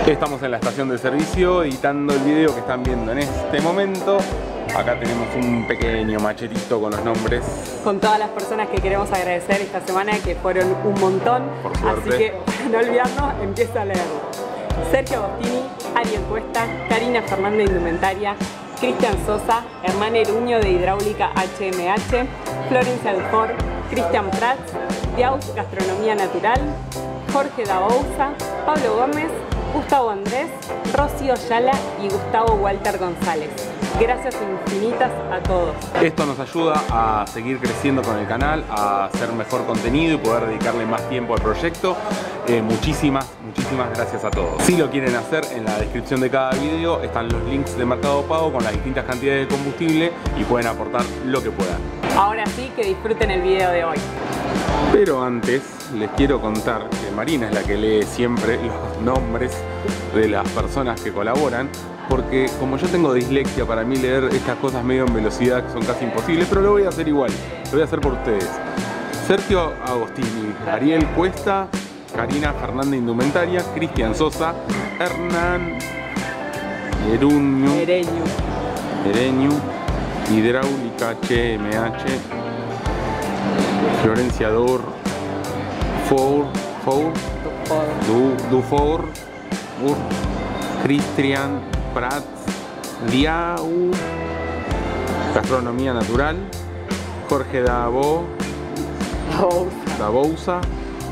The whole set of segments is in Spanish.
Estamos en la estación de servicio editando el video que están viendo en este momento. Acá tenemos un pequeño machetito con los nombres. Con todas las personas que queremos agradecer esta semana, que fueron un montón. Por suerte. Así que, para no olvidarnos, empieza a leerlo. Sergio Agostini, Ariel Cuesta, Karina Fernández Indumentaria, Cristian Sosa, Hermán Eruño de Hidráulica HMH, Florencia Dufor, Cristian Prats, Diaus Gastronomía Natural, Jorge Dabouza, Pablo Gómez, Gustavo Andrés, Rocío Yala y Gustavo Walter González. Gracias infinitas a todos. Esto nos ayuda a seguir creciendo con el canal, a hacer mejor contenido y poder dedicarle más tiempo al proyecto. Eh, muchísimas, muchísimas gracias a todos. Si lo quieren hacer, en la descripción de cada video están los links de Mercado Pago con las distintas cantidades de combustible y pueden aportar lo que puedan. Ahora sí que disfruten el video de hoy. Pero antes les quiero contar que Marina es la que lee siempre los nombres de las personas que colaboran porque como yo tengo dislexia para mí leer estas cosas medio en velocidad que son casi imposibles, pero lo voy a hacer igual, lo voy a hacer por ustedes. Sergio Agostini, Ariel Cuesta, Karina Fernández Indumentaria, Cristian Sosa, Hernán Eruño, Ereño. Hidráulica HMH, Florencia Dor, Four, Four, Du, Dufour, Ur, Cristian Prats, Diau, Gastronomía Natural, Jorge Dabo, Dabouza,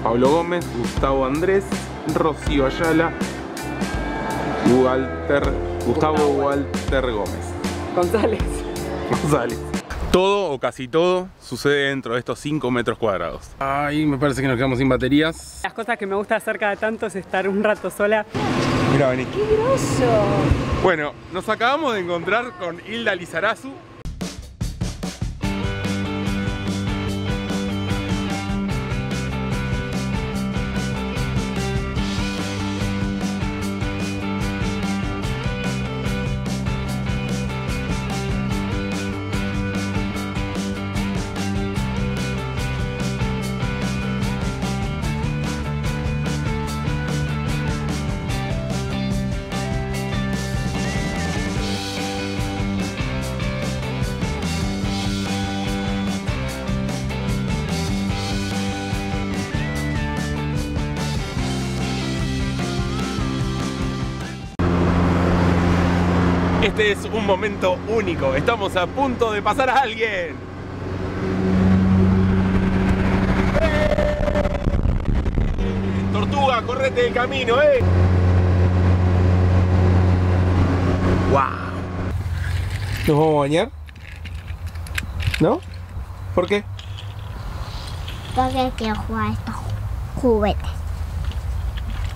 Pablo Gómez, Gustavo Andrés, Rocío Ayala, Walter, Gustavo Gustavo. Walter Gómez. González. González. Todo o casi todo sucede dentro de estos 5 metros cuadrados. Ay, me parece que nos quedamos sin baterías. Las cosas que me gusta hacer cada tanto es estar un rato sola. Mira, vení. ¡Qué groso! Bueno, nos acabamos de encontrar con Hilda Lizarazu. Este es un momento único. Estamos a punto de pasar a alguien. ¡Eh! Tortuga, correte del camino, eh. ¡Wow! ¿Nos vamos a bañar? ¿No? ¿Por qué? Porque quiero jugar a estos juguetes.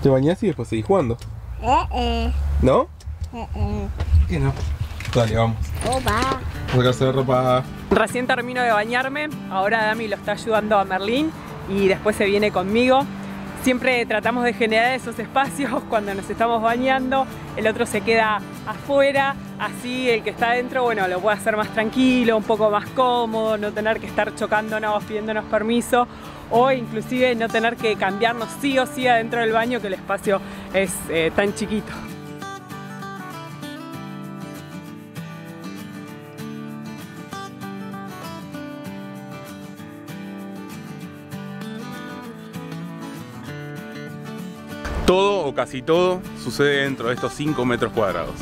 Te bañás y después seguís jugando. Eh, eh, ¿No? eh, eh. ¿Por qué no? Dale, vamos. Oh, va. Sacarse de ropa. Recién termino de bañarme, ahora Dami lo está ayudando a Merlín y después se viene conmigo. Siempre tratamos de generar esos espacios cuando nos estamos bañando, el otro se queda afuera, así el que está adentro, bueno, lo puede hacer más tranquilo, un poco más cómodo, no tener que estar chocándonos, pidiéndonos permiso o inclusive no tener que cambiarnos sí o sí adentro del baño que el espacio es eh, tan chiquito. Todo o casi todo sucede dentro de estos 5 metros cuadrados.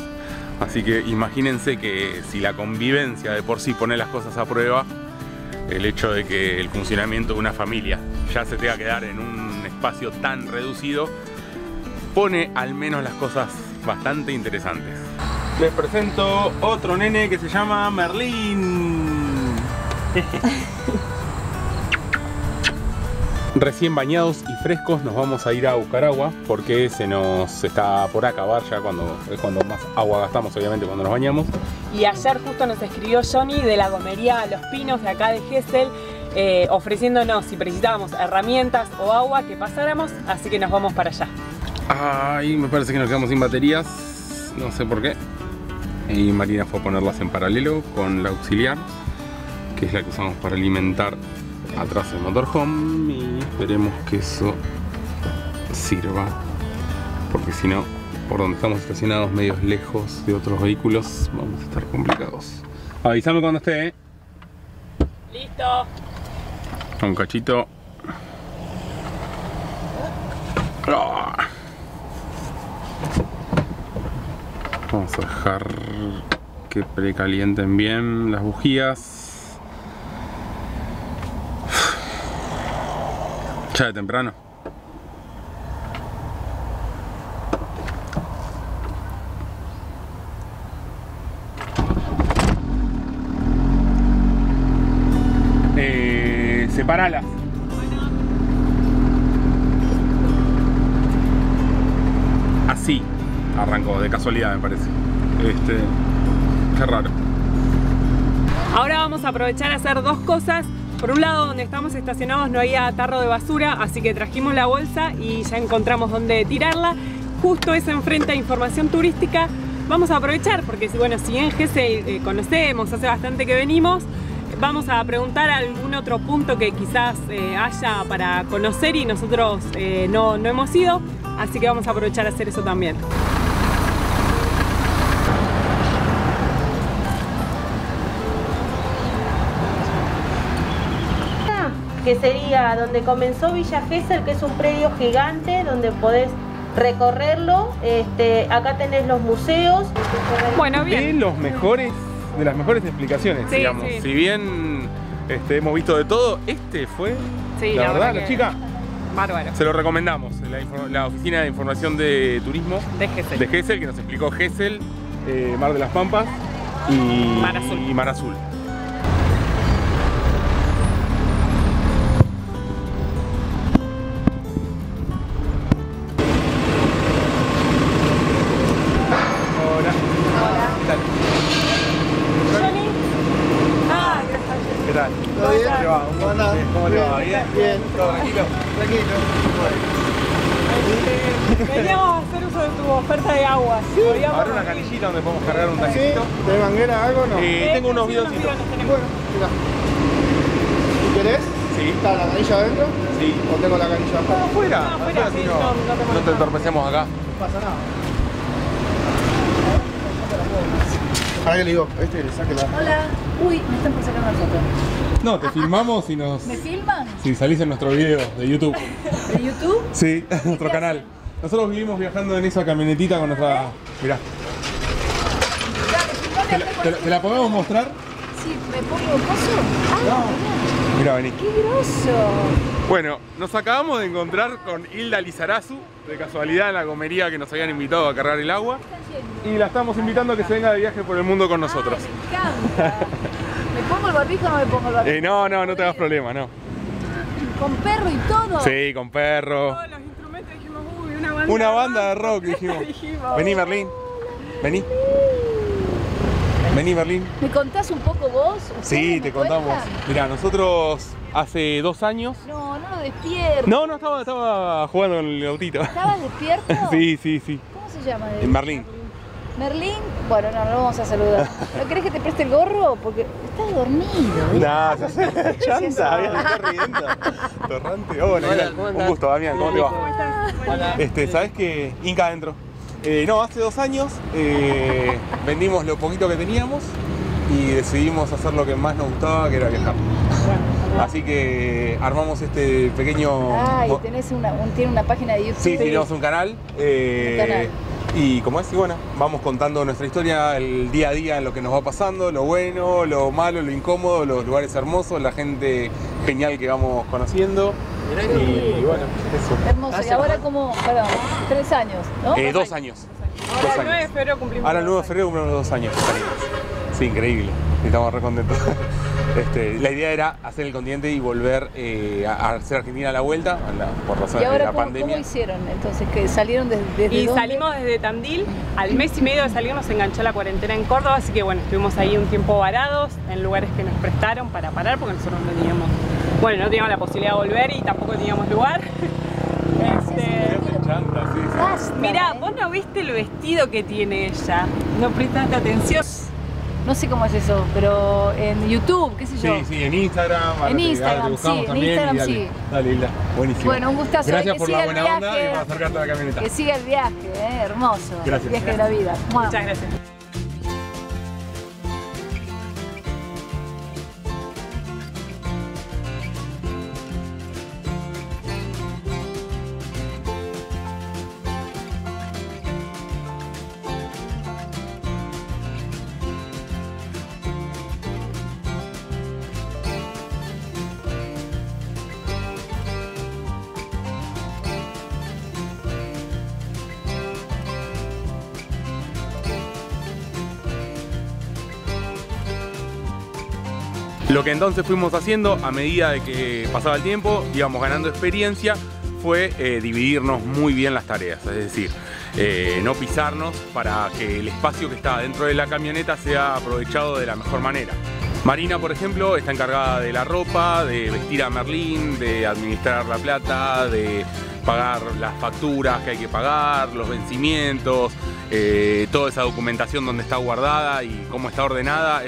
Así que imagínense que si la convivencia de por sí pone las cosas a prueba, el hecho de que el funcionamiento de una familia ya se tenga que dar en un espacio tan reducido, pone al menos las cosas bastante interesantes. Les presento otro nene que se llama Merlín. Recién bañados y frescos nos vamos a ir a buscar agua porque se nos está por acabar ya cuando es cuando más agua gastamos obviamente cuando nos bañamos. Y ayer justo nos escribió Johnny de la gomería Los Pinos de acá de Gessel, eh, ofreciéndonos si necesitábamos herramientas o agua que pasáramos, así que nos vamos para allá. Ay, me parece que nos quedamos sin baterías, no sé por qué. Y Marina fue a ponerlas en paralelo con la auxiliar, que es la que usamos para alimentar atrás el motorhome y esperemos que eso sirva, porque si no por donde estamos estacionados medios lejos de otros vehículos, vamos a estar complicados. Avísame cuando esté, ¿eh? Listo. Un cachito. Ah. Vamos a dejar que precalienten bien las bujías. Ya de temprano. Eh, separalas. Así arrancó, de casualidad me parece. Este. Qué raro. Ahora vamos a aprovechar a hacer dos cosas. Por un lado, donde estamos estacionados no había tarro de basura, así que trajimos la bolsa y ya encontramos dónde tirarla. Justo es enfrente a información turística. Vamos a aprovechar porque bueno, si bien Gesell eh, conocemos, hace bastante que venimos, vamos a preguntar algún otro punto que quizás eh, haya para conocer y nosotros eh, no, no hemos ido, así que vamos a aprovechar a hacer eso también. Que sería donde comenzó Villa Gesell, que es un predio gigante donde podés recorrerlo. Este, acá tenés los museos. Bueno, De bien. los mejores, de las mejores explicaciones, Sí, digamos. sí. Si bien este, hemos visto de todo, este fue. Sí, la, la verdad, verdad la chica, Bárbaro. se lo recomendamos. La, Oficina de Información de Turismo Déjese. de Gesell, que nos explicó Gesell, eh, Mar de las Pampas y Mar Azul. y Mar Azul. ¿Bien? Bien. ¿Todo tranquilo? Tranquilo. Veníamos a hacer uso de tu oferta de agua. Podíamos- Ahora una canillita donde podemos cargar un ¿Sí? tanquecito. ¿De manguera algo o no? Eh, tengo unos sí, tenemos. Bueno, mira. ¿Y querés? Sí. ¿Está la canilla adentro? Sí. ¿O tengo la canilla afuera? Afuera, No, afuera, sí, si no, no te no, no entorpecemos acá. No pasa nada. Que le digo, este le saque la. Hola. Uy, me están por sacar una foto. No, te filmamos y nos. ¿Me filman? Si salís en nuestro video de YouTube. ¿De YouTube? Sí, en nuestro canal. Nosotros vivimos viajando en esa camionetita con nuestra. Mirá. Dale, ¿Te la, te la- con- te la podemos mostrar? Sí, ¿me pongo coso? Ah, Vení. qué grosso. Bueno, nos acabamos de encontrar con Hilda Lizarazu, de casualidad en la comería que nos habían invitado a cargar el agua. Y la estamos invitando a que se venga de viaje por el mundo con nosotros. Ay, me encanta. ¿Me pongo el barbijo o no me pongo el barbijo? Eh, no, no, no te hagas problema, no. Con perro y todo. Sí, con perro. Todos los instrumentos dijimos, uy, una banda. Una banda de rock, dijimos. Dijimos. Vení, Merlín. Vení. Vení, Merlín. ¿Me contás un poco vos? Sí, ¿Ustedes te contamos. cuentan? Mira, nosotros hace dos años. No, no lo despierto. No, no, estaba, estaba jugando con el autito. ¿Estabas despierto? Sí, sí, sí. ¿Cómo se llama? En Merlín. Merlín, bueno, no, no lo vamos a saludar. ¿No querés que te preste el gorro? Porque estás dormido. ¿eh? Nah, se hace chanta, bien, está riendo. Torrante. Hola, ¿qué tal? Un gusto, Damián, ¿cómo te va? Este, ¿sabes qué? Inca adentro. Eh, no, hace dos años eh, vendimos lo poquito que teníamos y decidimos hacer lo que más nos gustaba, que era viajar. Así que armamos este pequeño... Ah, y tenés una, un- tiene una página de YouTube. Sí, tenemos un canal. eh, Un canal. Y como es, y bueno, vamos contando nuestra historia, el día a día, lo que nos va pasando, lo bueno, lo malo, lo incómodo, los lugares hermosos, la gente genial que vamos conociendo. Y bueno, eso. Hermoso. Y ahora como, perdón, tres años, ¿no? Eh, dos años. Ahora Dos el 9 de febrero cumplimos. Ahora el 9 de dos febrero cumplimos dos años. que salimos. Sí, increíble. Estamos re contentos. Este, la idea era hacer el continente y volver eh, a hacer Argentina a la vuelta, a la- por ¿Y razones de ahora la cómo, pandemia. cómo hicieron? Entonces, que salieron desde, desde Y dónde? salimos desde Tandil, al mes y medio de salir nos enganchó la cuarentena en Córdoba, así que bueno, estuvimos ahí un tiempo varados en lugares que nos prestaron para parar porque nosotros no teníamos, bueno, no teníamos la posibilidad de volver y tampoco teníamos lugar. Este, Mirá, ¿eh? vos no viste el vestido que tiene ella, no prestaste atención. no sé cómo es eso, pero en YouTube, qué sé yo. Sí, sí, en Instagram. En Instagram, sí, en también Instagram, dale, sí. Dale, Hilda. Buenísimo. Bueno, un gustazo. Gracias que por siga la buena onda y por acercarte a la camioneta. Que siga el viaje, ¿eh? hermoso. Gracias. El viaje de la vida. Muchas gracias. Lo que entonces fuimos haciendo a medida de que pasaba el tiempo, íbamos ganando experiencia, fue eh, dividirnos muy bien las tareas, es decir, eh, no pisarnos para que el espacio que está dentro de la camioneta sea aprovechado de la mejor manera. Marina, por ejemplo, está encargada de la ropa, de vestir a Merlín, de administrar la plata, de pagar las facturas que hay que pagar, los vencimientos, eh, toda esa documentación donde está guardada y cómo está ordenada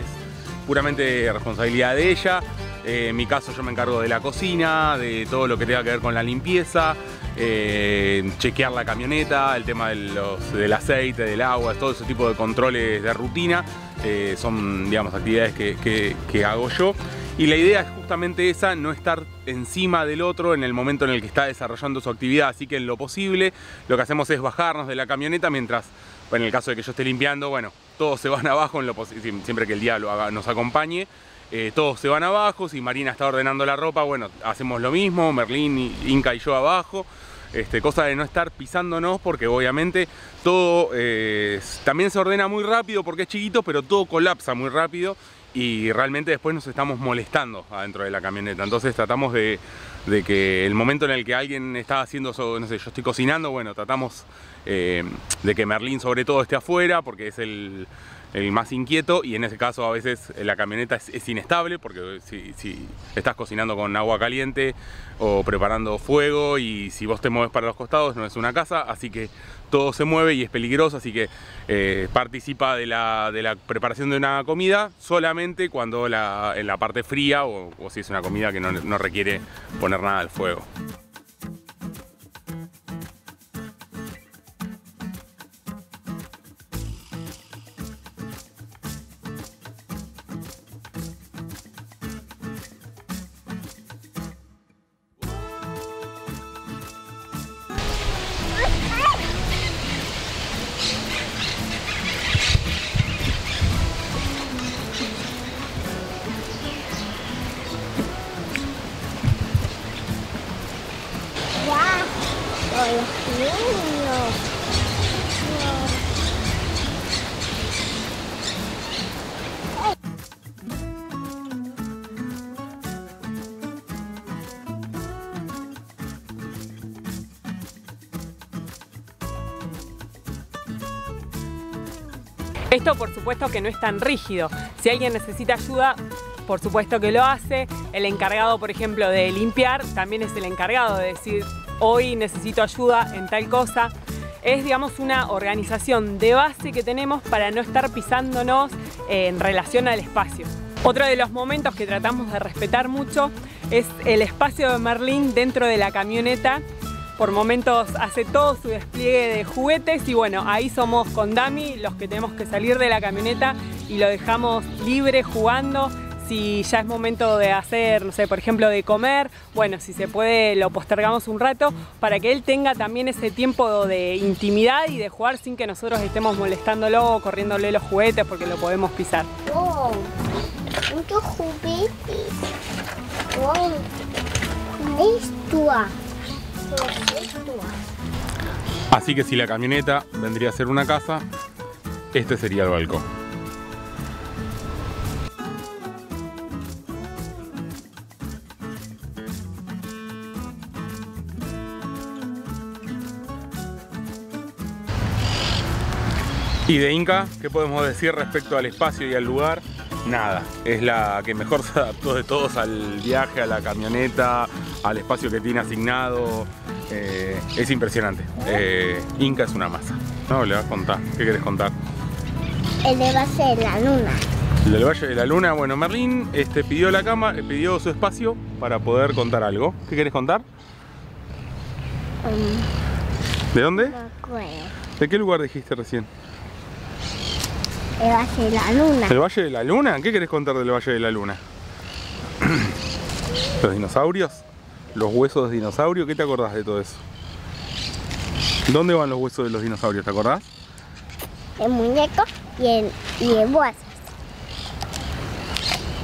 puramente responsabilidad de ella. Eh, en mi caso yo me encargo de la cocina, de todo lo que tenga que ver con la limpieza, eh, chequear la camioneta, el tema de los- del aceite, del agua, todo ese tipo de controles de rutina. eh, son, digamos, actividades que, que- que hago yo. Y la idea es justamente esa, no estar encima del otro en el momento en el que está desarrollando su actividad. Así que en lo posible lo que hacemos es bajarnos de la camioneta mientras, en el caso de que yo esté limpiando, bueno, todos se van abajo, en lo siempre que el día lo haga- nos acompañe. eh, todos se van abajo, si Marina está ordenando la ropa, bueno, hacemos lo mismo, Merlín, Inca y yo abajo. Este, cosa de no estar pisándonos porque obviamente todo eh, también se ordena muy rápido porque es chiquito, pero todo colapsa muy rápido y realmente después nos estamos molestando adentro de la camioneta. Entonces tratamos de, de que el momento en el que alguien está haciendo, no sé, yo estoy cocinando, bueno, tratamos eh, de que Merlín sobre todo esté afuera porque es el, más inquieto y en ese caso a veces la camioneta es, es inestable porque si, estás cocinando con agua caliente o preparando fuego y si vos te mueves para los costados no es una casa, así que todo se mueve y es peligroso, así que eh, participa de la, preparación de una comida solamente cuando la, en la parte fría o, si es una comida que no requiere poner nada al fuego. Esto por supuesto que no es tan rígido. Si alguien necesita ayuda, por supuesto que lo hace. El encargado, por ejemplo, de limpiar, también es el encargado de decir, hoy necesito ayuda en tal cosa. Es, digamos, una organización de base que tenemos para no estar pisándonos en relación al espacio. Otro de los momentos que tratamos de respetar mucho es el espacio de Merlín dentro de la camioneta por momentos hace todo su despliegue de juguetes y bueno, ahí somos con Dami los que tenemos que salir de la camioneta y lo dejamos libre jugando. Si ya es momento de hacer, no sé, por ejemplo, de comer, bueno, si se puede lo postergamos un rato para que él tenga también ese tiempo de intimidad y de jugar sin que nosotros estemos molestándolo o corriéndole los juguetes porque lo podemos pisar. Wow. Muchos juguetes. Wow. Así que si la camioneta vendría a ser una casa, este sería el balcón. Y de Inca, ¿qué podemos decir respecto al espacio y al lugar? Nada, es la que mejor se adaptó de todos al viaje, a la camioneta, al espacio que tiene asignado. Eh, es impresionante. Eh, Inca es una masa. No, le vas a contar. ¿Qué querés contar? El de base de la luna. El del Valle de la Luna, bueno, Merlín este, pidió la cama, eh, pidió su espacio para poder contar algo. ¿Qué querés contar? ¿De dónde? No. ¿De qué lugar dijiste recién? El Valle de la Luna. ¿El Valle de la Luna? ¿Qué querés contar del Valle de la Luna? ¿Los dinosaurios? ¿Los huesos de dinosaurio? ¿Qué te acordás de todo eso? ¿Dónde van los huesos de los dinosaurios? ¿Te acordás? El muñeco y el, y el hueso.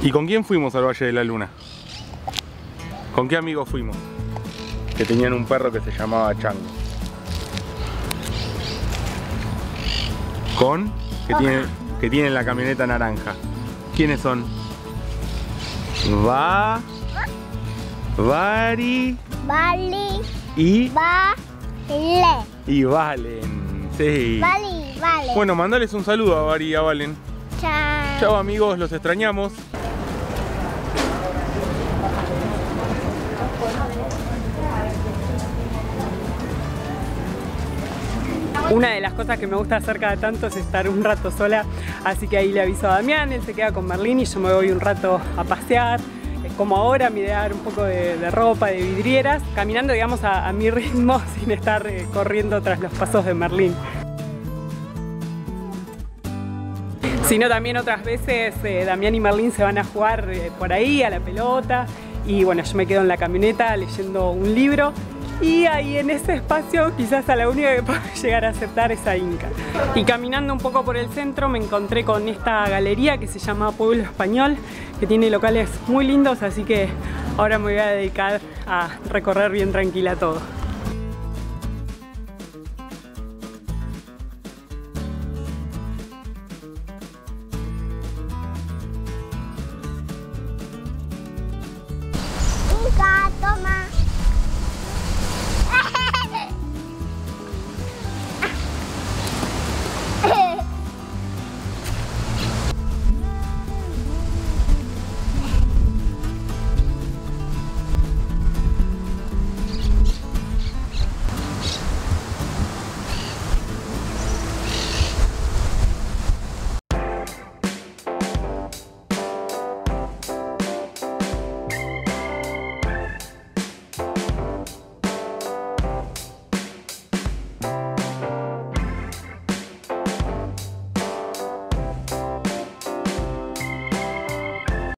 ¿Y con quién fuimos al Valle de la Luna? ¿Con qué amigos fuimos? Que tenían un perro que se llamaba Chango. ¿Con? Que tiene, que tienen la camioneta naranja. ¿Quiénes son? Va. Vari Vale, y. Y Valen. Sí. Vale, vale. Bueno, mandales un saludo a Vari y a Valen. Chao. Chao amigos, los extrañamos. Una de las cosas que me gusta hacer cada tanto es estar un rato sola, así que ahí le aviso a Damián, él se queda con Merlín y yo me voy un rato a pasear. Como ahora, me idear un poco de, ropa, de vidrieras, caminando, digamos, a, a mi ritmo sin estar eh, corriendo tras los pasos de Merlín. Sino también otras veces eh, Damián y Merlín se van a jugar eh, por ahí a la pelota y bueno, yo me quedo en la camioneta leyendo un libro y ahí en ese espacio quizás a la única que puedo llegar a aceptar es a Inca. Y caminando un poco por el centro me encontré con esta galería que se llama Pueblo Español, que tiene locales muy lindos, así que ahora me voy a dedicar a recorrer bien tranquila todo.